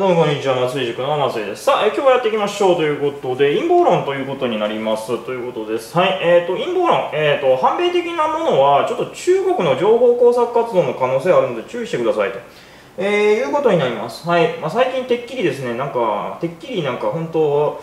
どうもこんにちは、松井塾の松井です。さあ、え今日はやっていきましょうということで、陰謀論ということになりますということです。はい、えっ、ー、と、陰謀論、えっ、ー、と、反米的なものは、ちょっと中国の情報工作活動の可能性あるので注意してくださいと。えー、いうことになります。はい、まあ、最近てっきりですね、なんか、てっきりなんか本当、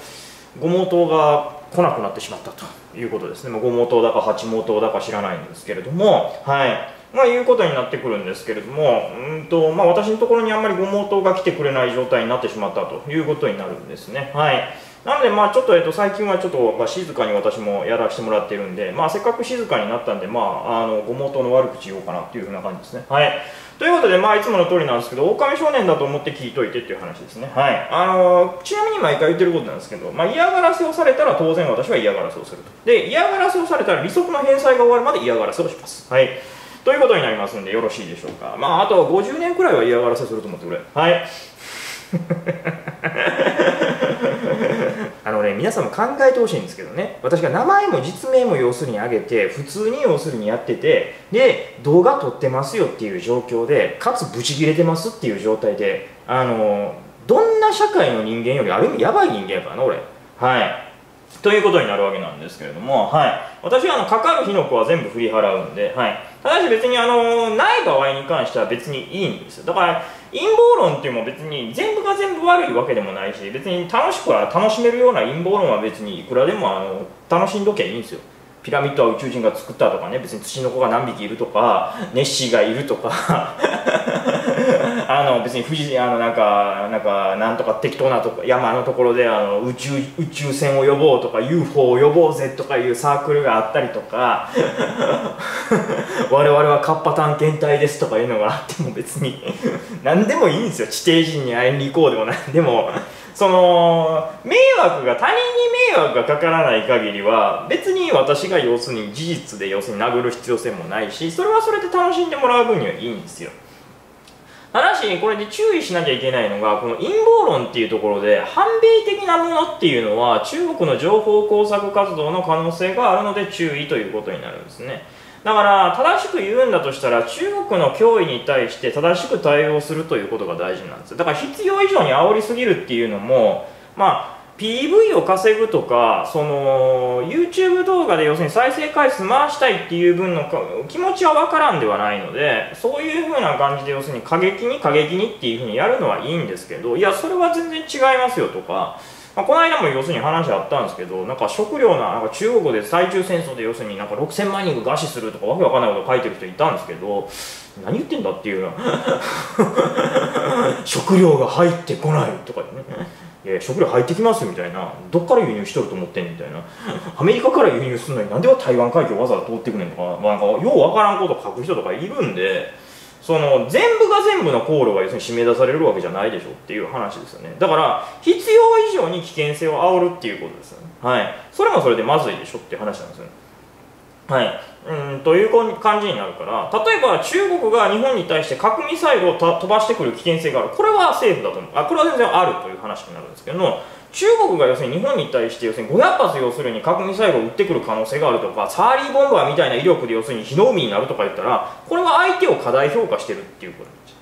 ご毛頭が来なくなってしまったということですね。まあ、五毛頭だか八毛頭だか知らないんですけれども、はい。まあ、いうことになってくるんですけれども、うんとまあ、私のところにあんまりご毛頭が来てくれない状態になってしまったということになるんですね。はい。なので、まあ、ちょっと、えっと、最近はちょっと、まあ、静かに私もやらせてもらっているんで、まあ、せっかく静かになったんで、まあ、あの、ご毛頭の悪口言おうかなっていうふうな感じですね。はい。ということで、まあ、いつもの通りなんですけど、狼少年だと思って聞いといてっていう話ですね。はい。あのちなみに毎回言ってることなんですけど、まあ、嫌がらせをされたら当然私は嫌がらせをすると。で、嫌がらせをされたら利息の返済が終わるまで嫌がらせをします。はい。ということになりますんでよろしいでしょうか。まああとは50年くらいは嫌がらせすると思ってくれ。はい。あのね皆さんも考えてほしいんですけどね。私が名前も実名も要するに挙げて普通に要するにやっててで動画撮ってますよっていう状況でかつブチギレてますっていう状態であのどんな社会の人間よりある意味やばい人間やからな俺。はいということになるわけなんですけれども、はい、私はあのかかる火の粉は全部振り払うんで、はい、ただし別にあのない場合に関しては別にいいんですよ。だから陰謀論っていうのも別に全部が全部悪いわけでもないし別に楽しくは楽しめるような陰謀論は別にいくらでもあの楽しんどきゃいいんですよ。ピラミッドは宇宙人が作ったとかね別に土の子が何匹いるとかネッシーがいるとか。あの別に富士あのなんかなんかなんとか適当なとこ山のところであの宇宙宇宙船を呼ぼうとか UFO を呼ぼうぜとかいうサークルがあったりとか 我々はカッパ探検隊ですとかいうのがあっても別に何でもいいんですよ。地底人に会いに行こうでもないでも。その迷惑が他人に迷惑がかからない限りは別に私が要するに事実で要するに殴る必要性もないしそれはそれで楽しんでもらう分にはいいんですよ。ただしこれで注意しなきゃいけないのがこの陰謀論っていうところで反米的なものっていうのは中国の情報工作活動の可能性があるので注意ということになるんですね。だから正しく言うんだとしたら中国の脅威に対して正しく対応するということが大事なんですだから必要以上に煽りすぎるっていうのもまあ PV を稼ぐとかその YouTube 動画で要するに再生回数回したいっていう分の気持ちは分からんではないのでそういう風な感じで要するに過激に過激にっていう風にやるのはいいんですけどいやそれは全然違いますよとかまあ、この間も要するに話あったんですけどなんか食料ななんか中国で最中戦争で要するになんか6000万人が餓死するとかわけわかんないこと書いてる人いたんですけど何言ってんだっていうような。食料が入ってこないとかね。いや食料入ってきますみたいな。どっから輸入しとると思ってんみたいな。アメリカから輸入するのになんでは台湾海峡わざわざ通ってくねんとか,、まあ、なんかようわからんこと書く人とかいるんでその全部が全部の航路が要するに締め出されるわけじゃないでしょっていう話ですよね。だから必要以上に危険性を煽るっていうことですよね。はい。それもそれでまずいでしょって話なんですよね。はい。うんという感じになるから例えば中国が日本に対して核ミサイルを飛ばしてくる危険性がある。これは政府だと思う。あこれは全然あるという話になるんですけども中国が要するに日本に対して要するに500発要するに核ミサイルを撃ってくる可能性があるとかサーリーボンバーみたいな威力で要するに火の海になるとか言ったらこれは相手を過大評価してるっていうことなんです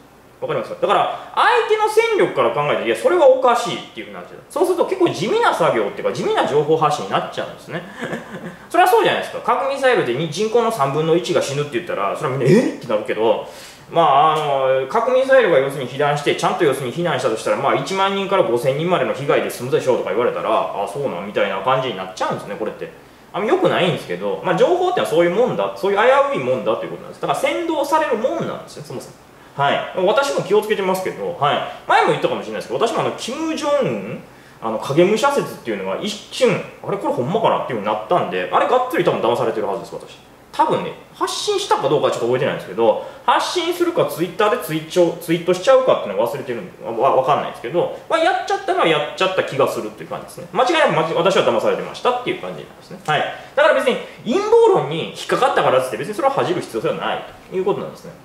わかりますだから相手の戦力から考えていやそれはおかしいっていうふうになっちゃう。そうすると結構地味な作業っていうか地味な情報発信になっちゃうんですね。それはそうじゃないですか。核ミサイルで人口の3分の1が死ぬって言ったらそれはみんなえ？ってなるけどまあ、あの核ミサイルが要するに被弾してちゃんと要するに避難したとしたら、まあ、1万人から5000人までの被害で済むでしょうとか言われたらあそうなん？みたいな感じになっちゃうんですねこれって。あのよくないんですけど、まあ、情報ってのはそういうもんだそういう危ういもんだということなんです。だから先導されるもんなんですよそもそも。はい。私も気をつけてますけど、はい、前も言ったかもしれないですけど私もあのキム・ジョンあの影武者説っていうのが一瞬あれこれほんまかなっていうふうになったんであれがっつり多分騙されてるはずです私。多分ね発信したかどうかはちょっと覚えてないんですけど発信するかツイッターでツイツイートしちゃうかっていうのは忘れてるんでわ分かんないですけど、まあ、やっちゃったのはやっちゃった気がするっていう感じですね。間違いなく私は騙されてましたっていう感じなんですね。はい。だから別に陰謀論に引っかかったからっつって別にそれは恥じる必要性はないということなんですね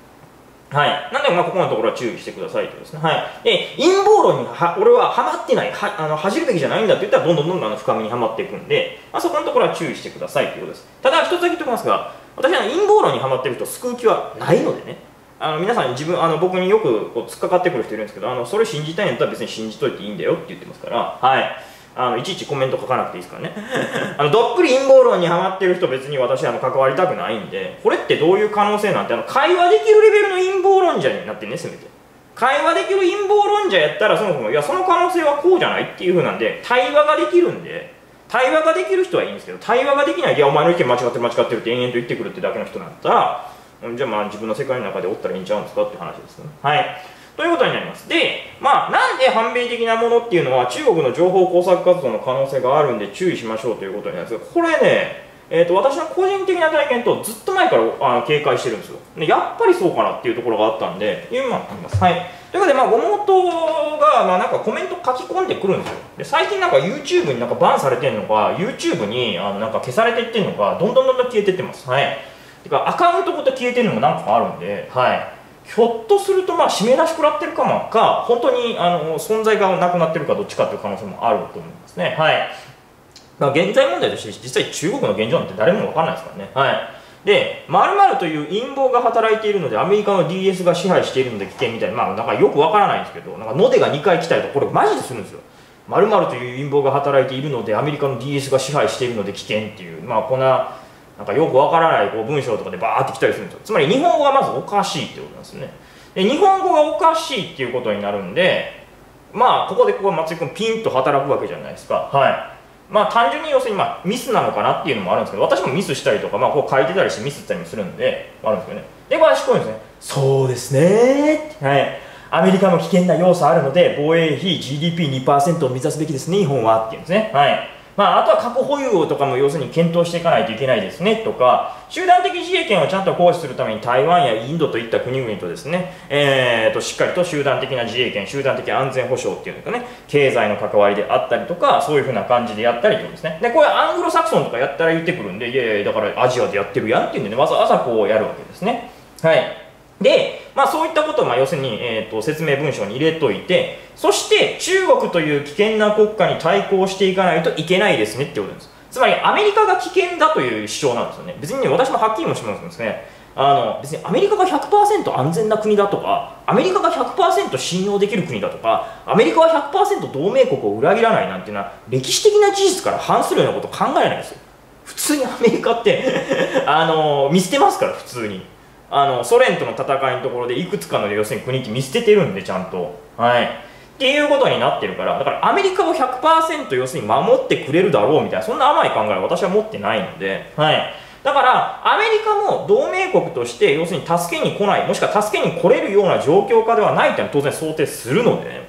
はい。なんで、まあ、ここのところは注意してくださいとですね。はい。で、陰謀論には、俺はハマってない、は、あの、恥じるべきじゃないんだって言ったら、どんどんどんどん深みにはまっていくんで、まあ、そこのところは注意してくださいということです。ただ、一つだけ言っておきますが、私は陰謀論にはまってる人、救う気はないのでね。あの皆さん自分あの僕によくこう突っかかってくる人いるんですけどあのそれ信じたいんだったら別に信じといていいんだよって言ってますからはいあのいちいちコメント書かなくていいですからね。あのどっぷり陰謀論にはまってる人別に私あの関わりたくないんでこれってどういう可能性なんてあの会話できるレベルの陰謀論者になってねせめて。会話できる陰謀論者やったらそもそもいやその可能性はこうじゃないっていう風なんで対話ができるんで対話ができる人はいいんですけど対話ができないいやお前の意見間違ってる間違ってるって延々と言ってくるってだけの人なんだったらじゃあまあ自分の世界の中でおったらいいんちゃうんですかって話ですね。はい。ということになります。でまあなんで反米的なものっていうのは中国の情報工作活動の可能性があるんで注意しましょうということになんです。けどこれねえーと、私の個人的な体験とずっと前からあ警戒してるんですよ。でやっぱりそうかなっていうところがあったんで今ありますはい。ということで、まあ、ごもとが、まあ、なんかコメント書き込んでくるんですよ。で最近なんか YouTube になんかバンされてるのか YouTube にあのなんか消されていってるのかどんどんどんどん消えていってます。はい。てかアカウントごと消えてるのも何個かあるんで、はい、ひょっとするとまあ締め出し食らってるかもか本当にあの存在がなくなってるかどっちかという可能性もあると思いますね。はい。まあ、現在問題として実際中国の現状なんて誰も分からないですからね。はい。で、〇〇という陰謀が働いているので、アメリカの DS が支配しているので危険みたいな、まあ、なんかよくわからないんですけど、なんか、のでが2回来たりと、これマジでするんですよ。〇〇という陰謀が働いているので、アメリカの DS が支配しているので危険っていう、まあ、こんななんかよくわからないこう文章とかでバーって来たりするんですよ。つまり日本語がまずおかしいってことなんですね。で日本語がおかしいっていうことになるんでまあここでここ松井君ピンと働くわけじゃないですか。はい。まあ単純に要するにまあミスなのかなっていうのもあるんですけど私もミスしたりとかまあこう書いてたりしてミスったりもするんであるんですけどね。で私こういうんですね。そうですねはい。アメリカも危険な要素あるので防衛費 GDP2% を目指すべきですね日本はっていうんですね。はいまあ、あとは過去保有とかも要するに検討していかないといけないですねとか、集団的自衛権をちゃんと行使するために台湾やインドといった国々とですね、えー、としっかりと集団的な自衛権、集団的安全保障っていうのかね、経済の関わりであったりとか、そういうふうな感じでやったりとかですね。で、これアングロサクソンとかやったら言ってくるんで、いやいや、だからアジアでやってるやんっていうんでね、わざわざこうやるわけですね。はい。で、まあ、そういったことをまあ要するに、えーと、説明文章に入れといてそして中国という危険な国家に対抗していかないといけないですねってことです。つまりアメリカが危険だという主張なんですよね。別に、私もはっきりもしますね。あの別にアメリカが100%安全な国だとかアメリカが100%信用できる国だとかアメリカは100%同盟国を裏切らないなんていうのは歴史的な事実から反するようなこと考えないですよ。普通にアメリカって あの見捨てますから普通に。あのソ連との戦いのところでいくつかの要するに国って見捨ててるんでちゃんと。はい。っていうことになってるからだからアメリカを100%要するに守ってくれるだろうみたいなそんな甘い考えは私は持ってないので。はい。だからアメリカも同盟国として要するに助けに来ないもしくは助けに来れるような状況下ではないというのは当然想定するので、ね、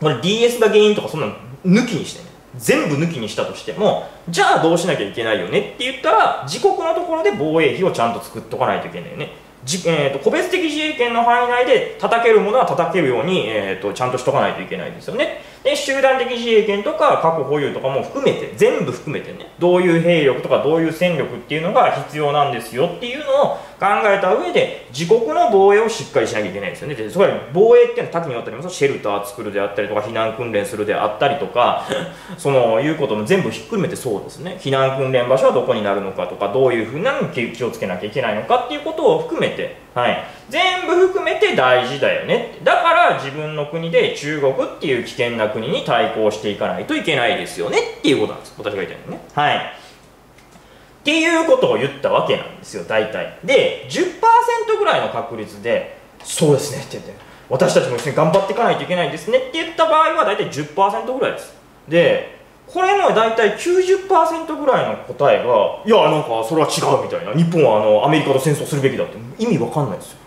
これ DS が原因とかそんなの抜きにしてね。全部抜きにしたとしてもじゃあどうしなきゃいけないよね？って言ったら自国のところで防衛費をちゃんと作っとかないといけないよね。じ、えーと、個別的自衛権の範囲内で叩けるものは叩けるように、えーと、ちゃんとしとかないといけないですよね。で集団的自衛権とか核保有とかも含めて全部含めてねどういう兵力とかどういう戦力っていうのが必要なんですよっていうのを考えた上で自国の防衛をしっかりしなきゃいけないですよね。でつまり防衛っていうのは多岐にわたりますシェルター作るであったりとか避難訓練するであったりとか そのいうことも全部ひっくるめてそうですね。避難訓練場所はどこになるのかとかどういうふうなのに気をつけなきゃいけないのかっていうことを含めて、はい、全部含めて大事だよね。だから自分の国で中国っていう危険な国に対抗していかないといけないですよねっていうことなんです。私が言いたいのね。はい。っていうことを言ったわけなんですよ大体。で10%ぐらいの確率でそうですねって言って私たちも一緒に頑張っていかないといけないですねって言った場合は大体10%ぐらいです。でこれの大体90%ぐらいの答えがいやなんかそれは違うみたいな。日本はあのアメリカと戦争するべきだって。意味わかんないですよ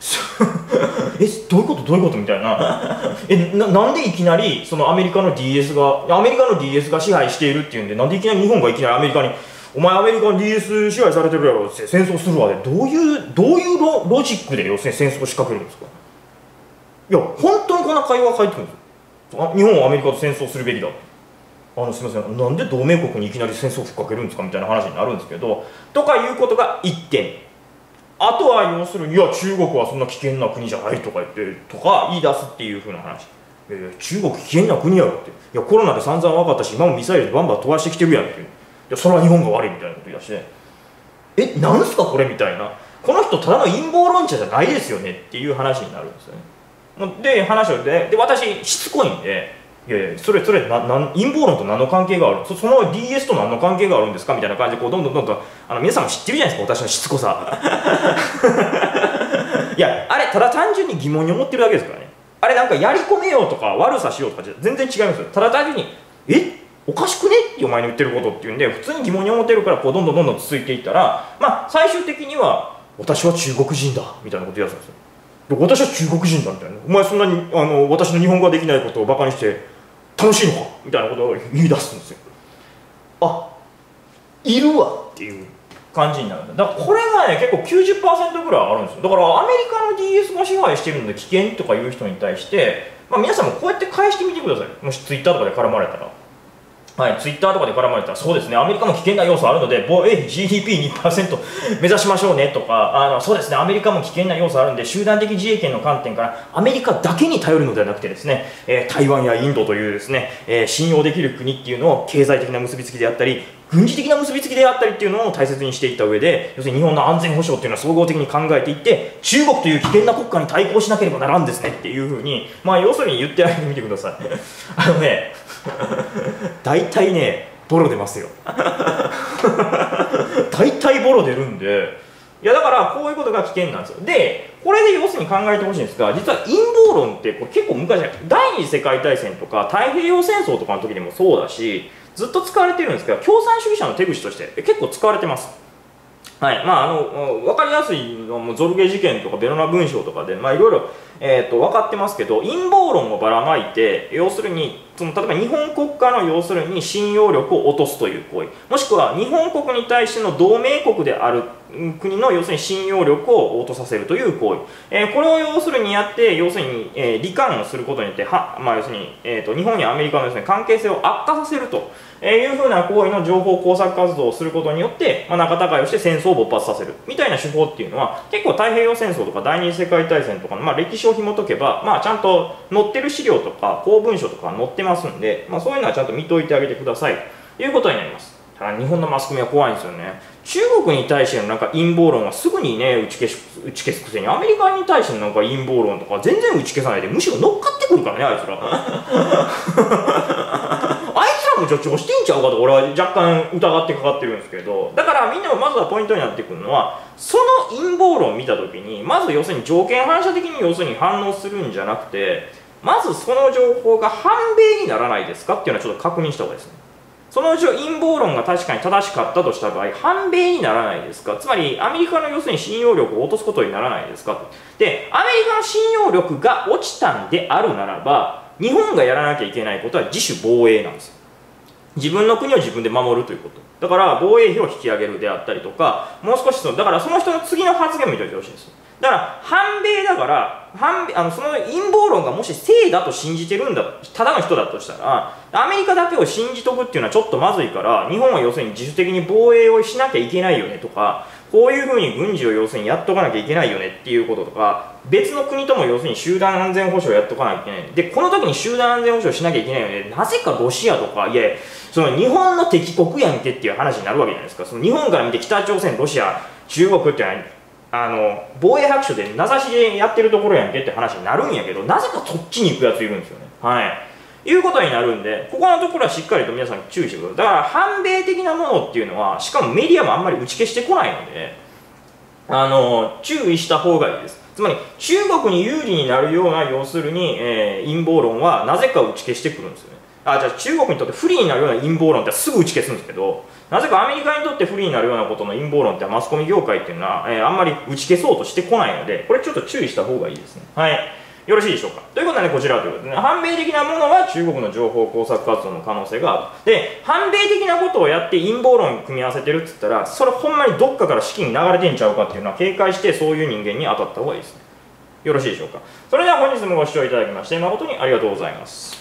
えどういうこと？どういうこと？みたいな。えななんでいきなりそのアメリカの DS がアメリカの DS が支配しているっていうんでなんでいきなり日本がいきなりアメリカにお前アメリカに DS 支配されてるやろって戦争するわで。どういうどういうロロジックで要するに戦争を仕掛けるんですか？いや本当にこんな会話が返ってくるんですよ。日本はアメリカと戦争するべきだ。あのすみません。なんで同盟国にいきなり戦争をふっかけるんですか？みたいな話になるんですけどとかいうことが1点。あとは要するにいや中国はそんな危険な国じゃないとか言ってとか言い出すっていうふうな話。いやいや中国危険な国やろって。いやコロナで散々分かったし今もミサイルでバンバン飛ばしてきてるやんってやそれは日本が悪いみたいなこと言い出して。えなんすかこれみたいな。この人ただの陰謀論者じゃないですよねっていう話になるんですよね。で話をでで私しつこいんでいやいやそれそれななん陰謀論と何の関係がある？そその DS と何の関係があるんですか？みたいな感じでこうどんどんどんどんあの皆さんも知ってるじゃないですか？私のしつこさ。いやあれただ単純に疑問に思ってるだけですからね。あれなんかやり込めようとか悪さしようとかじゃ全然違いますよ。ただ単純にえ？おかしくね？ってお前の言ってることっていうんで普通に疑問に思ってるからこうどんどんどんどん続いていったらまあ最終的には私は中国人だ。みたいなこと言い出すんですよ。で私は中国人だ。みたいな。お前そんなにあの私の日本語ができないことをバカにして楽しいのか？みたいなことを言い出すんですよ。あいるわ。っていう感じになるんだ。だからこれがね結構90%ぐらいあるんですよ。だからアメリカの DS が支配してるので危険とかいう人に対して、まあ、皆さんもこうやって返してみてください。もしツイッターとかで絡まれたらはい、ツイッターとかで絡まれたら、そうですね、アメリカも危険な要素あるので、防衛 GDP2% 目指しましょうねとかあの、そうですね、アメリカも危険な要素あるんで、集団的自衛権の観点から、アメリカだけに頼るのではなくてですね、えー、台湾やインドというですね、えー、信用できる国っていうのを経済的な結びつきであったり、軍事的な結びつきであったりっていうのを大切にしていった上で、要するに日本の安全保障っていうのは総合的に考えていって、中国という危険な国家に対抗しなければならんですねっていうふうに、まあ、要するに言ってあげてみてください。あのね、大体ね、ボロ出ますよ。大体ボロ出るんでいやだからこういうことが危険なんですよ。でこれで要するに考えてほしいんですが実は陰謀論ってこれ結構昔第二次世界大戦とか太平洋戦争とかの時にもそうだしずっと使われてるんですけど共産主義者の手口として結構使われてます。はい。まあ、あの分かりやすいのもゾルゲ事件とかベロナ文章とかで、まあ、いろいろ、えーと、分かってますけど陰謀論をばらまいて要するにその例えば日本国家の要するに信用力を落とすという行為。もしくは日本国に対しての同盟国である国の要するに信用力を落とさせるという行為、えー、これを要するにやって要するに、えー、罹患をすることによっては、まあ、要するに、えーと、日本やアメリカのです、ね、関係性を悪化させるとえいうふうな行為の情報工作活動をすることによって、まあ、仲違いをして戦争を勃発させる。みたいな手法っていうのは結構太平洋戦争とか第二次世界大戦とかの、まあ、歴史紐解けば、まあ、ちゃんと載ってる資料とか公文書とか載ってますんで、まあ、そういうのはちゃんと見といてあげてください。ということになります。ただ日本のマスコミは怖いんですよね。中国に対してのなんか陰謀論はすぐにね打ち消し打ち消すくせにアメリカに対してのなんか陰謀論とか全然打ち消さないでむしろ乗っかってくるからねあいつら。も助長してんちゃうかと俺は若干疑ってかかってるんですけどだからみんなもまずはポイントになってくるのはその陰謀論を見た時にまず要するに条件反射的に要するに反応するんじゃなくてまずその情報が反米にならないですかっていうのはちょっと確認した方がいいですね。そのうち陰謀論が確かに正しかったとした場合、反米にならないですか。つまり、アメリカの要するに信用力を落とすことにならないですかで、アメリカの信用力が落ちたんであるならば、日本がやらなきゃいけないことは自主防衛なんですよ。自分の国を自分で守るということ。だから、防衛費を引き上げるであったりとか、もう少しその、だからその人の次の発言も見ておいてほしいんですよ。だから反米だから反米あのその陰謀論がもし正だと信じてるんだただの人だとしたらアメリカだけを信じとくっていうのはちょっとまずいから日本は要するに自主的に防衛をしなきゃいけないよねとかこういうふうに軍事を要するにやっとかなきゃいけないよねっていうこととか別の国とも要するに集団安全保障をやっとかなきゃいけない。でこの時に集団安全保障しなきゃいけないよねなぜかロシアとかいやその日本の敵国やんけっていう話になるわけじゃないですか。その日本から見て北朝鮮ロシア中国ってのあの防衛白書で名指しでやってるところやんけって話になるんやけどなぜかそっちに行くやついるんですよね。はい。いうことになるんでここのところはしっかりと皆さん注意してください。だから反米的なものっていうのはしかもメディアもあんまり打ち消してこないのであの注意した方がいいです。つまり中国に有利になるような要するに、えー、陰謀論はなぜか打ち消してくるんですよね。あじゃあ中国にとって不利になるような陰謀論ってすぐ打ち消すんですけどなぜかアメリカにとって不利になるようなことの陰謀論ってマスコミ業界っていうのは、えー、あんまり打ち消そうとしてこないのでこれちょっと注意した方がいいですね。はい。よろしいでしょうか？ということはねこちらということで、ね、反米的なものは中国の情報工作活動の可能性がある。で反米的なことをやって陰謀論を組み合わせてるっつったらそれほんまにどっかから資金流れてんちゃうかっていうのは警戒してそういう人間に当たった方がいいですね。よろしいでしょうか？それでは本日もご視聴いただきまして誠にありがとうございます。